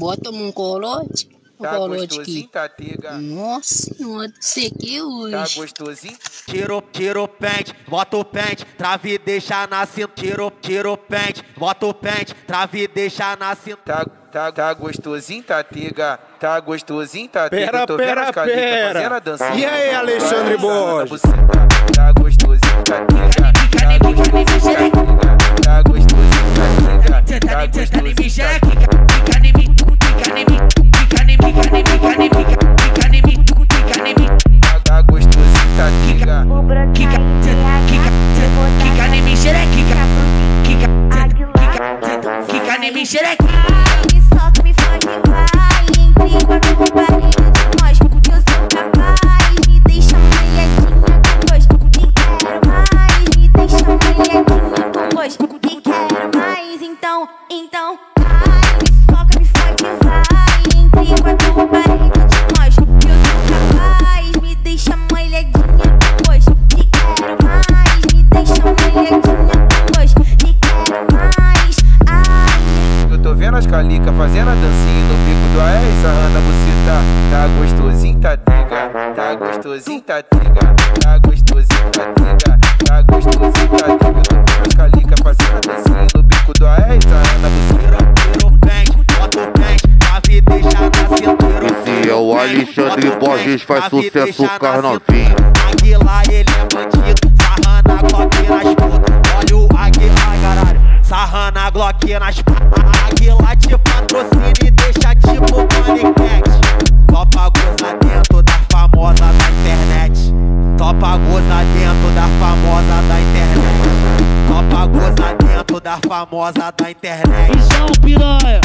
Bota um colote. Um Tá colote gostosinho, aqui. tá tega. Nossa, não sei que Tá hoje. gostosinho. Tira o, tira o pente, bota o pente, trave e deixa na cintura. Tira o, tira o pente, bota o pente, trave e deixa na. Tá, tá, tá gostosinho, tá tega. Tá gostosinho, tá tega. Pera, Tô vendo pera, as calitas pera. fazendo a dancinha. E aí, Alexandre Tá Borges? Tá gostosinho, tá tega. Tá gostosinho, tá tega. Tá gostosinho, tá tega. Nem me xerequica. Me fode, vai Entre quatro com barriga de nós Que eu sou capaz Me deixa molhadinha com gosto E quero mais Me deixa molhadinha com gosto E quero mais fazendo a dancinha no bico do AR, sarrando a buceta. Tá gostosinho, tá tega. Tá gostosinho, tá tega. Tá gostosinho, tá tega. Tá gostosinho, tá tô vendo as calicas fazendo a dancinha no bico do AR, sarrando a buceta. Esse é o Alexandre Borges, faz e sucesso novinhas. Aguilar, ele é bandido, sarrando a Glock nas putas. Olha o Aguilar, caralho, sarrando a Glock nas putas. pra gozar dentro da famosa da internet. Só pra dentro da famosa da internet. Então, piranha.